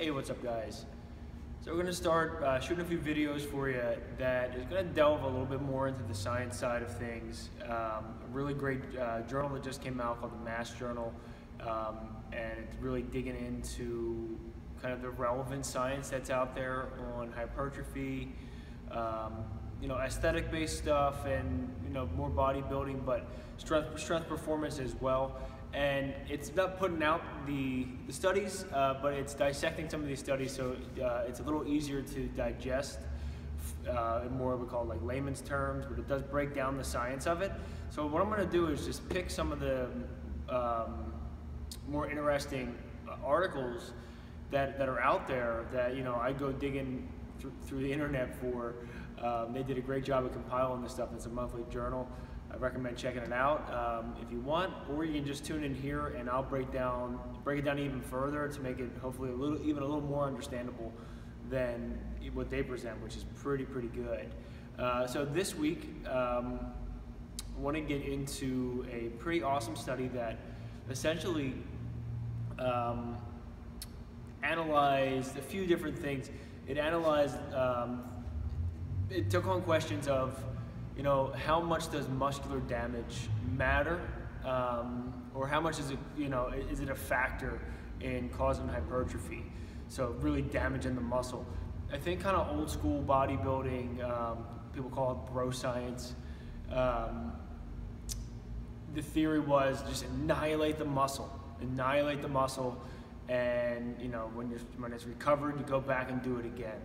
Hey, what's up guys? So we're to start uh, shooting a few videos for you that is to delve a little bit more into the science side of things. Um, a really great uh, journal that just came out called the Mass Journal, um, and it's really digging into kind of the relevant science that's out there on hypertrophy, um, you know, aesthetic-based stuff, and you know, more bodybuilding, but strength strength performance as well and it's not putting out the, the studies, uh, but it's dissecting some of these studies so uh, it's a little easier to digest uh, in more what we call like layman's terms, but it does break down the science of it. So what I'm going to do is just pick some of the um, more interesting uh, articles that, that are out there that you know I go digging th through the internet for. Um, they did a great job of compiling this stuff. It's a monthly journal. I recommend checking it out um, if you want, or you can just tune in here and I'll break down break it down even further to make it hopefully a little even a little more understandable than what they present, which is pretty pretty good. Uh, so this week, um, I want to get into a pretty awesome study that essentially um, analyzed a few different things. It analyzed, um, it took on questions of you know, how much does muscular damage matter? Um, or how much is it, you know, is it a factor in causing hypertrophy? So really damaging the muscle. I think kind of old school bodybuilding, um, people call it bro science. Um, the theory was just annihilate the muscle, annihilate the muscle, and you know when, you're, when it's recovered, you go back and do it again.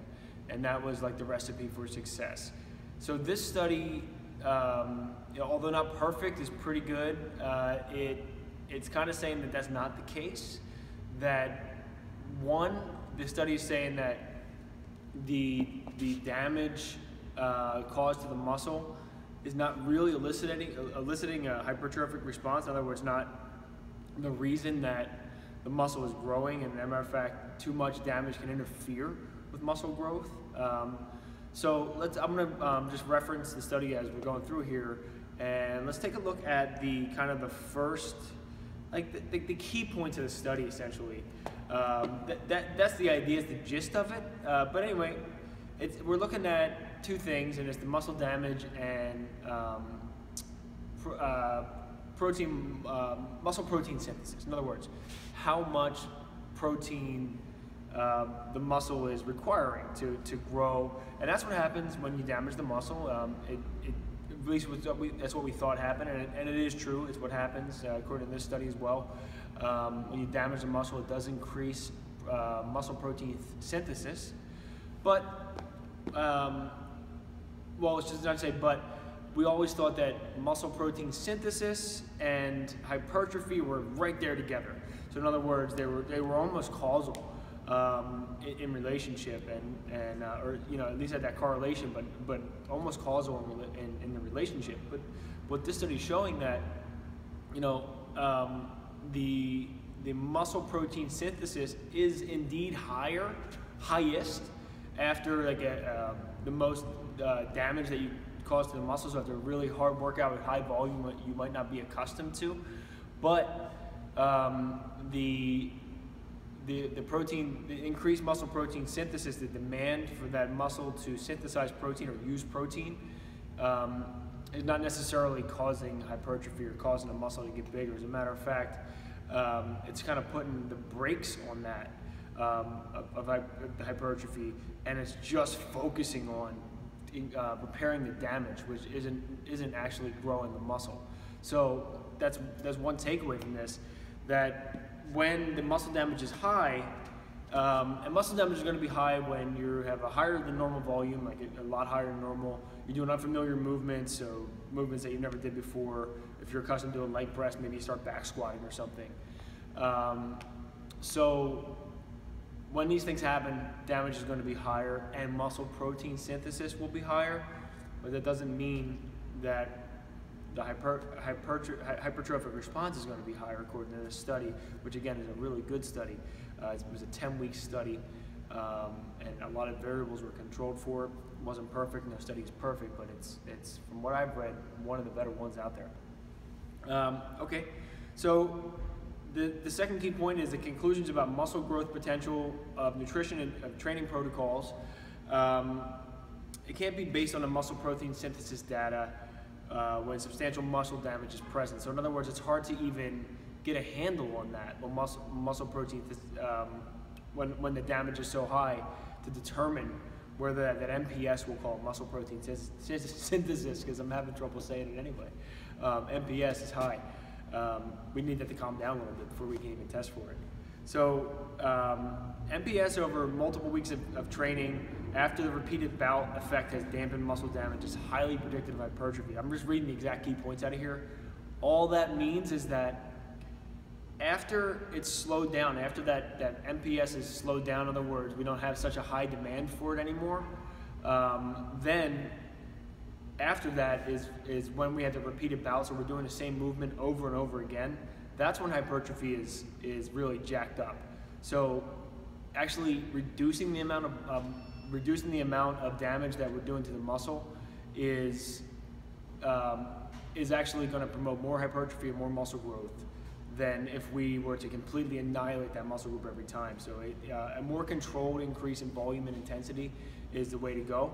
And that was like the recipe for success. So this study, um, you know, although not perfect, is pretty good. Uh, it, it's kind of saying that that's not the case. That one, the study is saying that the, the damage uh, caused to the muscle is not really eliciting, eliciting a hypertrophic response. In other words, not the reason that the muscle is growing. And as a matter of fact, too much damage can interfere with muscle growth. Um, so let's, I'm gonna um, just reference the study as we're going through here, and let's take a look at the kind of the first, like the, the, the key points of the study essentially. Um, that, that, that's the idea, is the gist of it. Uh, but anyway, we're looking at two things, and it's the muscle damage and um, pro, uh, protein, uh, muscle protein synthesis. In other words, how much protein um, the muscle is requiring to, to grow. And that's what happens when you damage the muscle. Um, it, it, at least we, that's what we thought happened, and it, and it is true. It's what happens uh, according to this study as well. Um, when you damage the muscle, it does increase uh, muscle protein synthesis. But, um, well, it's just not to say, but we always thought that muscle protein synthesis and hypertrophy were right there together. So in other words, they were they were almost causal um, in, in, relationship and, and uh, or you know at least had that correlation but but almost causal in, in, in the relationship. But what this study is showing that you know um, the the muscle protein synthesis is indeed higher highest after like a, uh, the most uh, damage that you cause to the muscles after a really hard workout with high volume you might not be accustomed to. But um, the the, the protein, the increased muscle protein synthesis, the demand for that muscle to synthesize protein or use protein um, is not necessarily causing hypertrophy or causing the muscle to get bigger. As a matter of fact, um, it's kind of putting the brakes on that um, of, of, hypertrophy, and it's just focusing on uh, repairing the damage, which isn't isn't actually growing the muscle. So that's that's one takeaway from this that when the muscle damage is high, um, and muscle damage is going to be high when you have a higher than normal volume, like a, a, lot higher than normal. You're doing unfamiliar movements, so movements that you never did before. If you're accustomed to a leg press, maybe you start back squatting or something. Um, so when these things happen, damage is going to be higher, and muscle protein synthesis will be higher. But that doesn't mean that the hyper, hypertrophic response is going to be higher according to this study, which again is a really good study. Uh, it was a 10-week study, um, and a lot of variables were controlled for. It wasn't perfect, no study is perfect, but it's, it's from what I've read, one of the better ones out there. Um, okay, so the, the second key point is the conclusions about muscle growth potential of nutrition and of training protocols. Um, it can't be based on the muscle protein synthesis data uh, when substantial muscle damage is present. So in other words, it's hard to even get a handle on that when muscle, muscle protein, um, when, when the damage is so high to determine whether that, that MPS, we'll call it muscle protein synthesis, because I'm having trouble saying it anyway, um, MPS is high. Um, we need that to calm down a little bit before we can even test for it. So um, MPS over multiple weeks of, of, training after the repeated bout effect has dampened muscle damage is highly predictive of hypertrophy. I'm just reading the exact key points out of here. All that means is that after it's slowed down, after that, that MPS is slowed down, in other words, we don't have such a high demand for it anymore, um, then after that is, is when we have the repeated bouts, so we're doing the same movement over and over again. That's when hypertrophy is, is really jacked up. So actually reducing the amount of um, reducing the amount of damage that we're doing to the muscle is um, is actually going to promote more hypertrophy and more muscle growth than if we were to completely annihilate that muscle group every time. So it, uh, a more controlled increase in volume and intensity is the way to go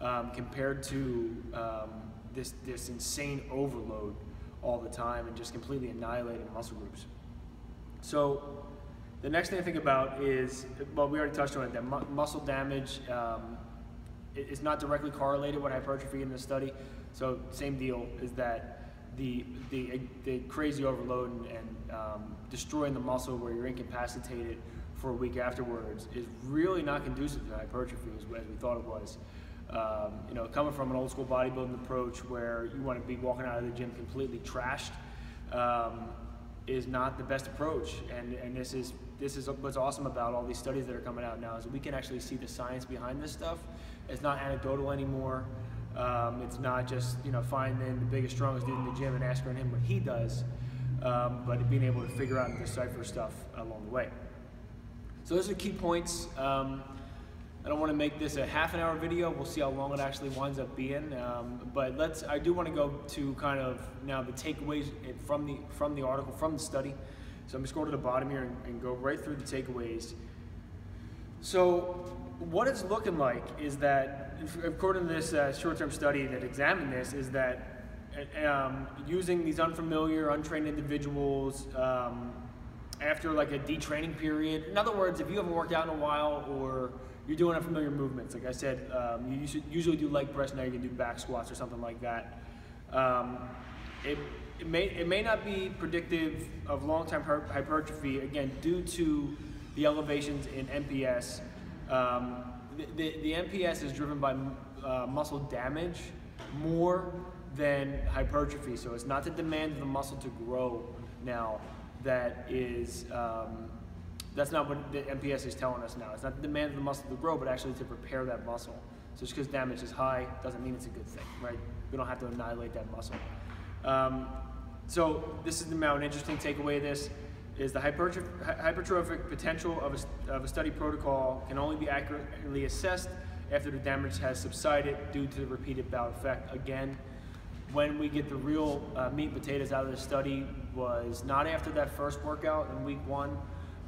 um, compared to um, this, this insane overload all the time and just completely annihilating muscle groups. So the next thing to think about is, well, we already touched on it, that mu muscle damage um, is not directly correlated with hypertrophy in the study. So same deal is that the, the, the crazy overload and, and um, destroying the muscle where you're incapacitated for a week afterwards is really not conducive to hypertrophy as, as we thought it was. Um, you know, coming from an old school bodybuilding approach where you want to be walking out of the gym completely trashed um, is not the best approach. And, and this is this is what's awesome about all these studies that are coming out now is we can actually see the science behind this stuff. It's not anecdotal anymore. Um, it's not just you know finding the biggest, strongest dude in the gym and asking him what he does, um, but being able to figure out and decipher stuff along the way. So those are key points. Um, I don't want to make this a half an hour video. We'll see how long it actually winds up being. Um, but let's. I do want to go to kind of now the takeaways from the from the article from the study. So I'm just going to scroll to the bottom here and, and go right through the takeaways. So what it's looking like is that, according to this uh, short-term study that examined this, is that um, using these unfamiliar, untrained individuals um, after like a detraining period. In other words, if you haven't worked out in a while or you're doing unfamiliar movements, like I said, um, you usually do leg press, now you can do back squats or something like that. Um, it, it, may, it may not be predictive of long-term hypertrophy, again, due to the elevations in MPS um, the, the, the, MPS is driven by uh, muscle damage more than hypertrophy. So it's not the demand of the muscle to grow now that is, um, that's not what the MPS is telling us now. It's not the demand of the muscle to grow, but actually to repair that muscle. So just because damage is high doesn't mean it's a good thing, right? We don't have to annihilate that muscle. Um, so this is now an interesting takeaway of this is the hypertrophic potential of a, of a study protocol can only be accurately assessed after the damage has subsided due to the repeated bout effect. Again, when we get the real uh, meat and potatoes out of the study was not after that first workout in week one,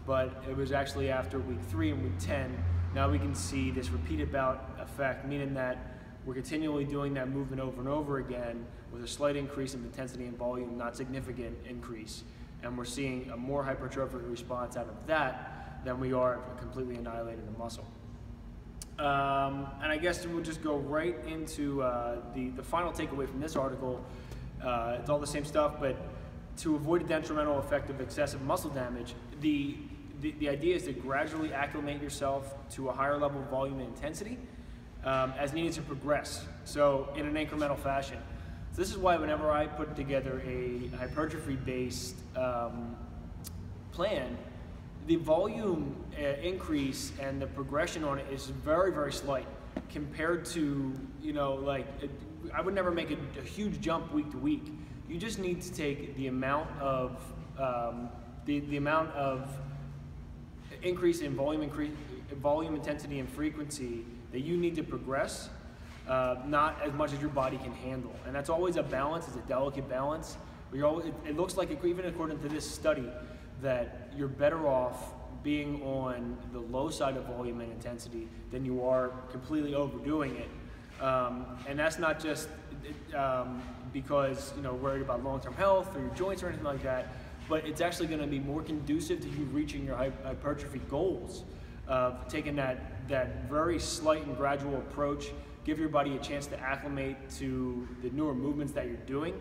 but it was actually after week three and week 10. Now we can see this repeated bout effect, meaning that we're continually doing that movement over and over again with a slight increase in intensity and volume, not significant increase and we're seeing a more hypertrophic response out of that than we are completely annihilating the muscle. Um, and I guess we'll just go right into uh, the, the final takeaway from this article. Uh, it's all the same stuff, but to avoid a detrimental effect of excessive muscle damage, the, the, the idea is to gradually acclimate yourself to a higher level of volume and intensity um, as needed to progress, so in an incremental fashion. So this is why whenever I put together a hypertrophy-based um, plan, the volume uh, increase and the progression on it is very, very slight compared to, you know, like, I would never make a, a, huge jump week to week. You just need to take the amount of, um, the, the amount of increase in volume, increase, volume, intensity, and frequency that you need to progress uh, not as much as your body can handle. And that's always a balance, it's a delicate balance. Always, it, it, looks like, even according to this study, that you're better off being on the low side of volume and intensity than you are completely overdoing it. Um, and that's not just um, because you know worried about long-term health or your joints or anything like that, but it's actually going to be more conducive to you reaching your hypertrophy goals of taking that that very slight and gradual approach, give your body a chance to acclimate to the newer movements that you're doing.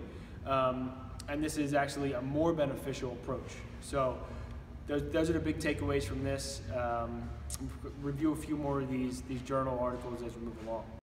Um, and this is actually a more beneficial approach. So those, those are the big takeaways from this. Um, review a few more of these, these journal articles as we move along.